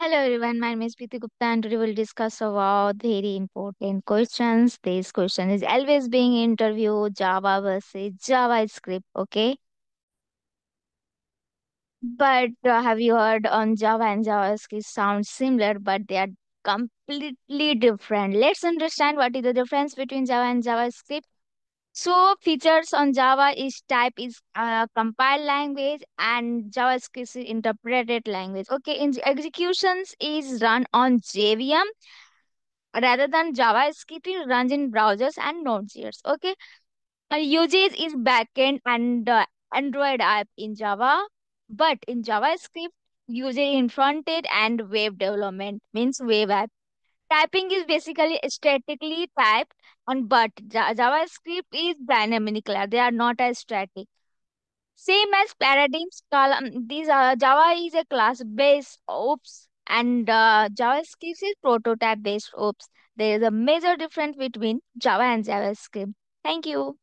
Hello everyone, my name is Preeti Gupta and today we'll discuss about very important questions. This question is always being interviewed Java versus JavaScript, okay? But uh, have you heard on Java and JavaScript sound similar, but they are completely different. Let's understand what is the difference between Java and JavaScript. So features on Java is type is uh, compiled language and JavaScript is interpreted language. Okay, in executions is run on JVM rather than JavaScript it runs in browsers and Node.js. Okay, uh, usage is backend and uh, Android app in Java, but in JavaScript usage in front end and web development means web app. Typing is basically statically typed, and but JavaScript is dynamically. They are not as static. Same as paradigms, column. These are Java is a class-based OOPs, and uh, JavaScript is prototype-based OOPs. There is a major difference between Java and JavaScript. Thank you.